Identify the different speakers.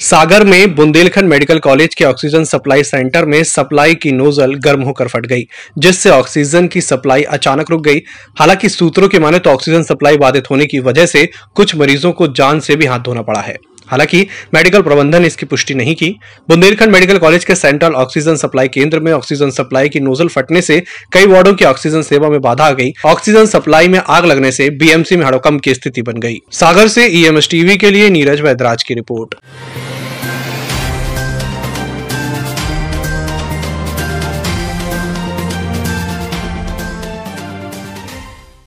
Speaker 1: सागर में Bundelkhand medical college के oxygen supply centre में सप्लाई की नोजल गर्म होकर फट गई, जिससे ऑक्सीजन की सप्लाई अचानक रुक गई। हालाँकि सूत्रों के माने तो ऑक्सीजन सप्लाई बाधित होने की वजह से कुछ मरीजों को जान से भी हाथ धोना पड़ा है। हालाँकि मेडिकल प्रबंधन ने इसकी पुष्टि नहीं की। बुंदेलखंड मेडिकल कॉलेज के सेंट्रल ऑक्सीजन सप्लाई केंद्र में ऑक्सीजन सप्लाई की नोजल फटने से कई वार्डो की ऑक्सीजन सेवा में बाधा आ गई। ऑक्सीजन सप्लाई में आग लगने से बीएमसी में हड़कंप की स्थिति बन गई। सागर से ईएमएस टीवी के लिए नीरज वैदराज की रिपोर्ट।